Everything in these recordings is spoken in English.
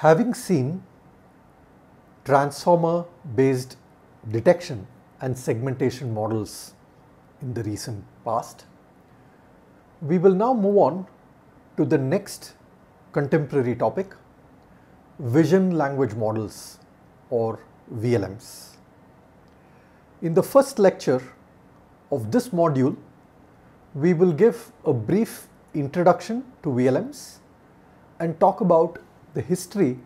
Having seen transformer based detection and segmentation models in the recent past, we will now move on to the next contemporary topic vision language models or VLMs. In the first lecture of this module, we will give a brief introduction to VLMs and talk about the history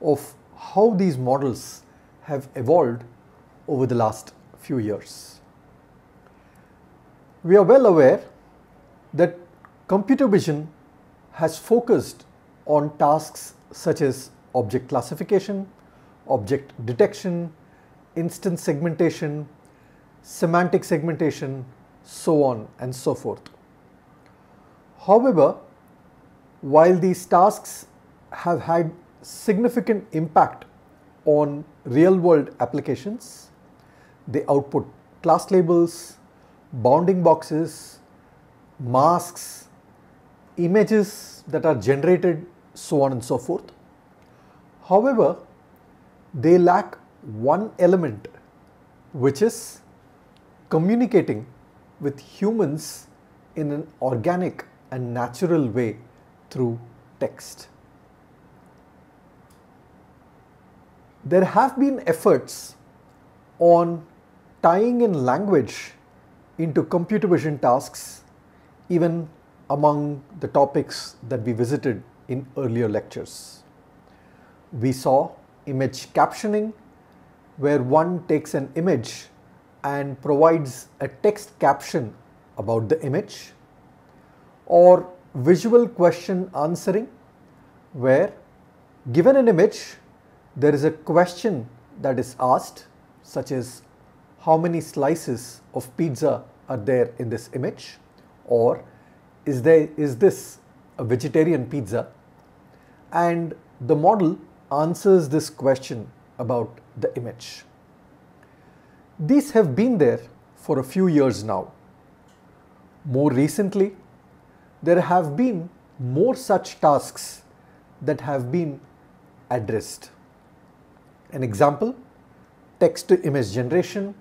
of how these models have evolved over the last few years. We are well aware that computer vision has focused on tasks such as object classification, object detection, instance segmentation, semantic segmentation, so on and so forth. However, while these tasks have had significant impact on real world applications, they output class labels, bounding boxes, masks, images that are generated, so on and so forth. However, they lack one element which is communicating with humans in an organic and natural way through text. There have been efforts on tying in language into computer vision tasks even among the topics that we visited in earlier lectures. We saw image captioning where one takes an image and provides a text caption about the image or visual question answering where given an image there is a question that is asked such as how many slices of pizza are there in this image or is there is this a vegetarian pizza and the model answers this question about the image. These have been there for a few years now. More recently, there have been more such tasks that have been addressed. An example, text to image generation,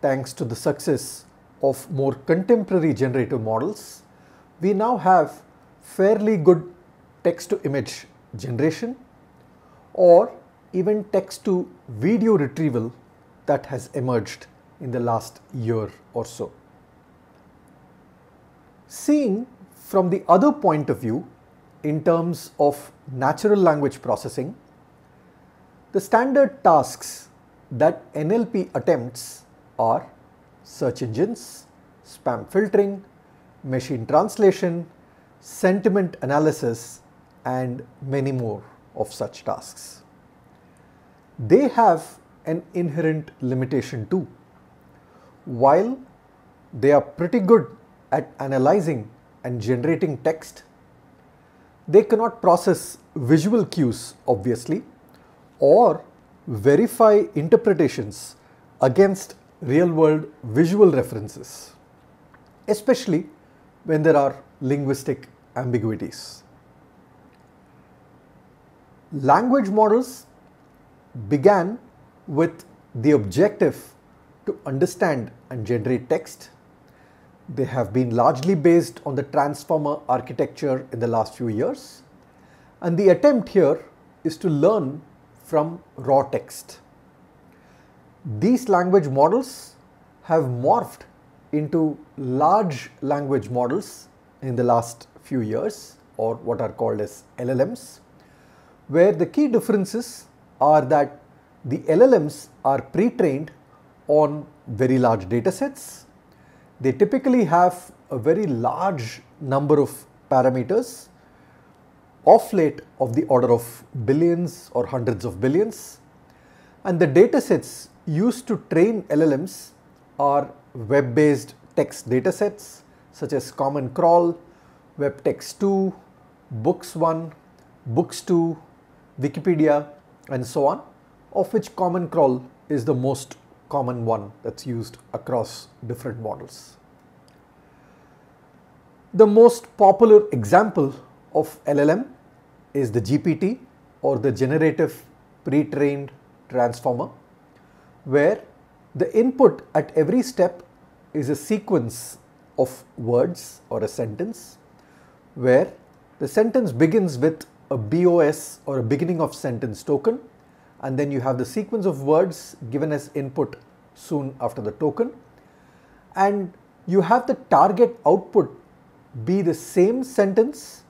thanks to the success of more contemporary generative models, we now have fairly good text to image generation or even text to video retrieval that has emerged in the last year or so. Seeing from the other point of view, in terms of natural language processing, the standard tasks that NLP attempts are search engines, spam filtering, machine translation, sentiment analysis and many more of such tasks. They have an inherent limitation too. While they are pretty good at analyzing and generating text, they cannot process visual cues obviously or verify interpretations against real world visual references, especially when there are linguistic ambiguities. Language models began with the objective to understand and generate text. They have been largely based on the transformer architecture in the last few years. And the attempt here is to learn from raw text. These language models have morphed into large language models in the last few years or what are called as LLMs, where the key differences are that the LLMs are pre-trained on very large data sets. They typically have a very large number of parameters off late of the order of billions or hundreds of billions. And the data sets used to train LLMs are web-based text data sets such as Common Crawl, WebText2, Books1, Books2, Wikipedia and so on of which Common Crawl is the most common one that's used across different models. The most popular example of LLM is the GPT or the generative pre-trained transformer where the input at every step is a sequence of words or a sentence where the sentence begins with a BOS or a beginning of sentence token and then you have the sequence of words given as input soon after the token. And you have the target output be the same sentence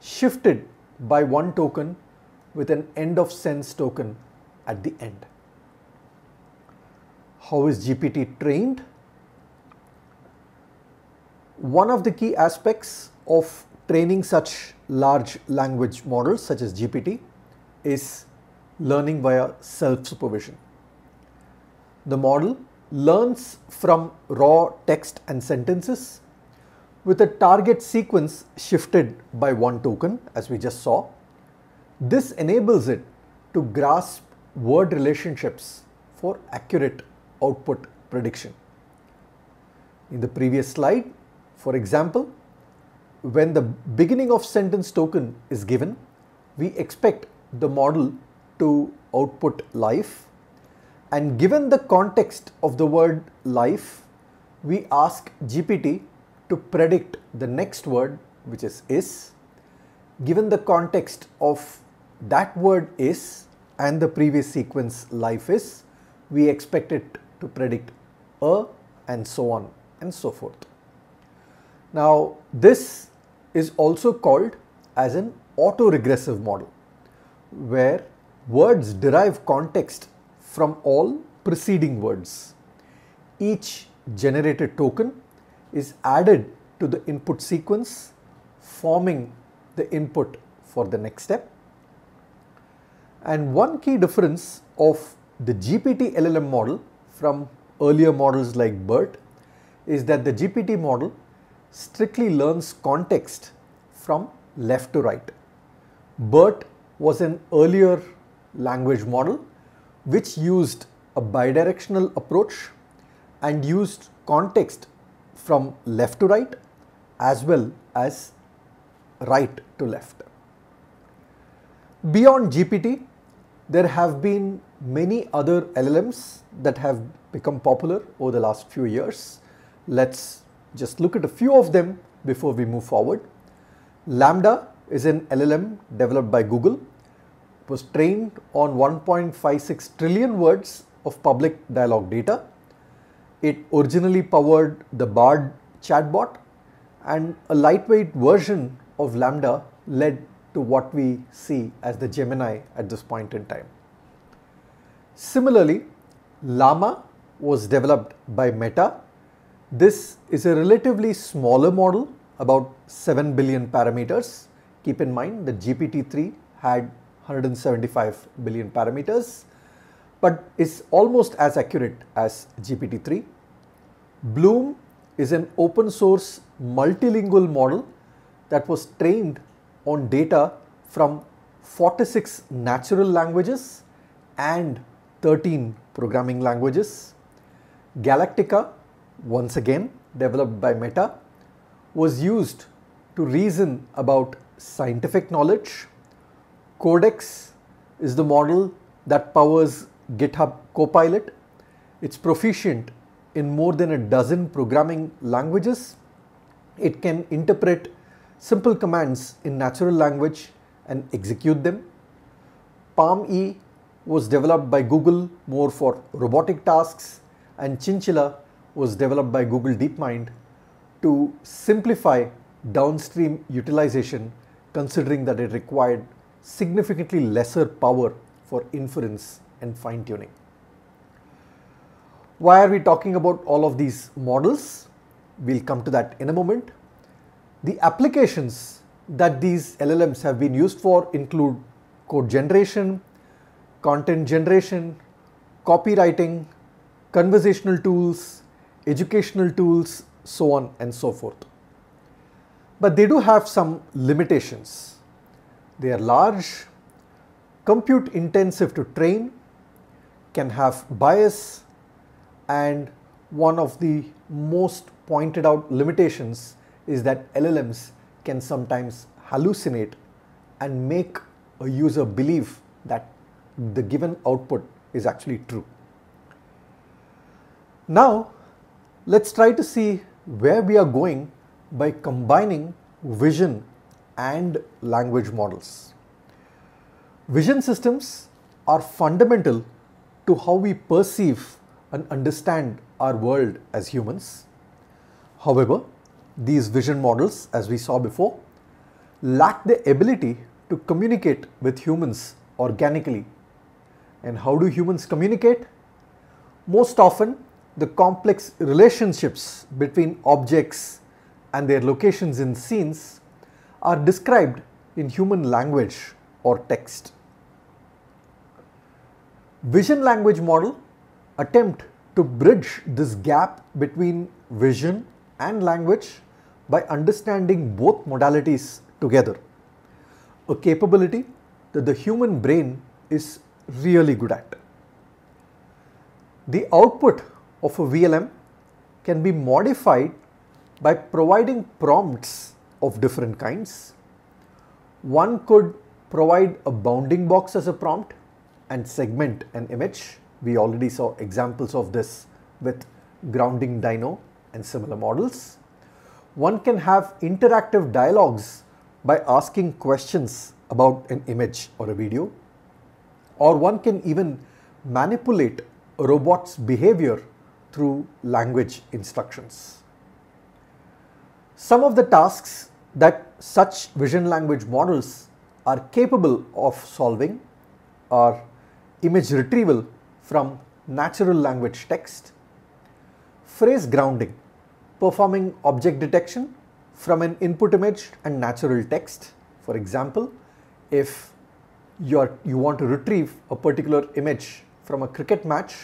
shifted by one token with an end of sense token at the end. How is GPT trained? One of the key aspects of training such large language models such as GPT is learning via self-supervision. The model learns from raw text and sentences with a target sequence shifted by one token as we just saw. This enables it to grasp word relationships for accurate output prediction. In the previous slide, for example, when the beginning of sentence token is given, we expect the model to output life and given the context of the word life, we ask GPT to predict the next word which is is. Given the context of that word is and the previous sequence life is, we expect it to predict a and so on and so forth. Now this is also called as an autoregressive model where words derive context from all preceding words. Each generated token is added to the input sequence forming the input for the next step. And one key difference of the GPT LLM model from earlier models like BERT is that the GPT model strictly learns context from left to right. BERT was an earlier language model which used a bidirectional approach and used context from left to right as well as right to left. Beyond GPT, there have been many other LLMs that have become popular over the last few years. Let's just look at a few of them before we move forward. LaMDA is an LLM developed by Google. It was trained on 1.56 trillion words of public dialogue data. It originally powered the Bard chatbot and a lightweight version of LaMDA led to what we see as the Gemini at this point in time. Similarly, Llama was developed by Meta. This is a relatively smaller model, about 7 billion parameters. Keep in mind that GPT-3 had 175 billion parameters, but is almost as accurate as GPT-3. Bloom is an open source multilingual model that was trained on data from 46 natural languages and 13 programming languages. Galactica, once again developed by Meta, was used to reason about scientific knowledge. Codex is the model that powers GitHub Copilot. It's proficient in more than a dozen programming languages. It can interpret simple commands in natural language and execute them. PaLM-E was developed by Google more for robotic tasks and Chinchilla was developed by Google DeepMind to simplify downstream utilization considering that it required significantly lesser power for inference and fine tuning. Why are we talking about all of these models? We'll come to that in a moment. The applications that these LLMs have been used for include code generation, content generation, copywriting, conversational tools, educational tools, so on and so forth. But they do have some limitations. They are large, compute intensive to train, can have bias, and one of the most pointed out limitations is that LLMs can sometimes hallucinate and make a user believe that the given output is actually true. Now, let's try to see where we are going by combining vision and language models. Vision systems are fundamental to how we perceive and understand our world as humans. However, these vision models, as we saw before, lack the ability to communicate with humans organically. And how do humans communicate? Most often, the complex relationships between objects and their locations in scenes are described in human language or text. Vision language model attempt to bridge this gap between vision and language by understanding both modalities together, a capability that the human brain is really good at. The output of a VLM can be modified by providing prompts of different kinds. One could provide a bounding box as a prompt and segment an image. We already saw examples of this with grounding dino and similar models. One can have interactive dialogues by asking questions about an image or a video. Or one can even manipulate a robot's behavior through language instructions. Some of the tasks that such vision language models are capable of solving are image retrieval from natural language text, phrase grounding, performing object detection from an input image and natural text. For example, if you you want to retrieve a particular image from a cricket match,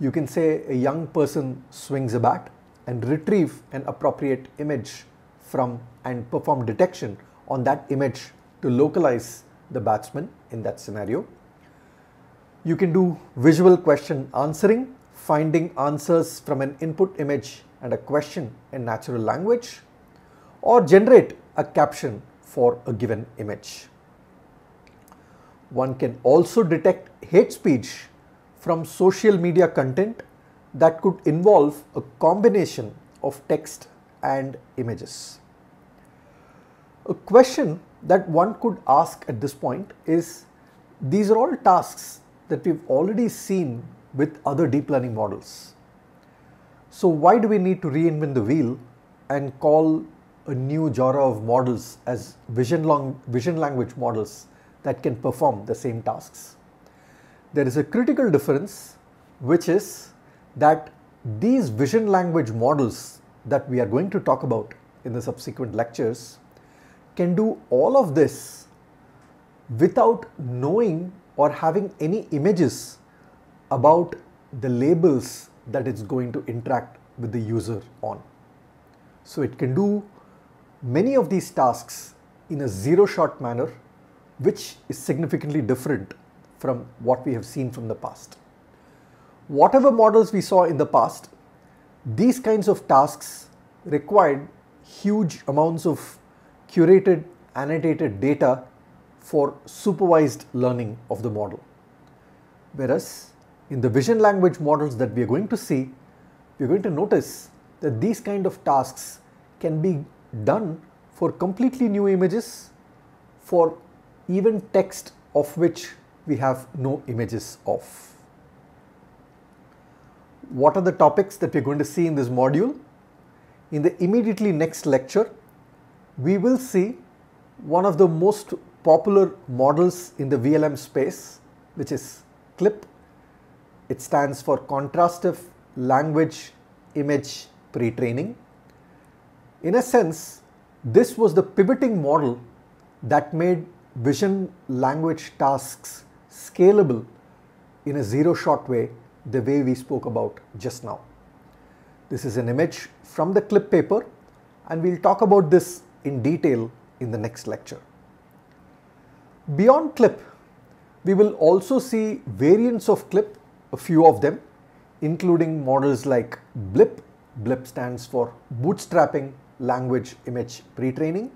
you can say a young person swings a bat and retrieve an appropriate image from and perform detection on that image to localize the batsman in that scenario. You can do visual question answering, finding answers from an input image and a question in natural language or generate a caption for a given image. One can also detect hate speech from social media content that could involve a combination of text and images. A question that one could ask at this point is these are all tasks that we've already seen with other deep learning models. So why do we need to reinvent the wheel and call a new genre of models as vision, long, vision language models that can perform the same tasks? there is a critical difference which is that these vision language models that we are going to talk about in the subsequent lectures can do all of this without knowing or having any images about the labels that it's going to interact with the user on. So it can do many of these tasks in a zero shot manner which is significantly different from what we have seen from the past. Whatever models we saw in the past, these kinds of tasks required huge amounts of curated annotated data for supervised learning of the model. Whereas in the vision language models that we are going to see, we are going to notice that these kind of tasks can be done for completely new images, for even text of which we have no images of. What are the topics that we are going to see in this module? In the immediately next lecture, we will see one of the most popular models in the VLM space, which is CLIP. It stands for Contrastive Language Image Pre-training. In a sense, this was the pivoting model that made vision language tasks scalable in a zero shot way the way we spoke about just now. This is an image from the clip paper and we'll talk about this in detail in the next lecture. Beyond clip, we will also see variants of clip, a few of them, including models like BLIP. BLIP stands for Bootstrapping Language Image Pre-training.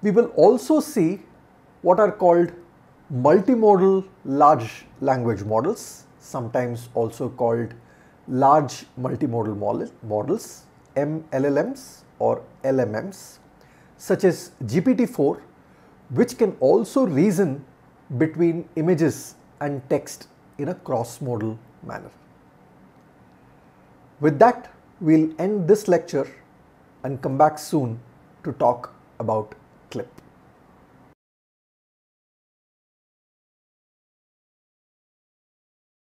We will also see what are called multimodal large language models, sometimes also called large multimodal model, models, MLLMs or LMMs, such as GPT-4, which can also reason between images and text in a cross-modal manner. With that, we'll end this lecture and come back soon to talk about CLIP.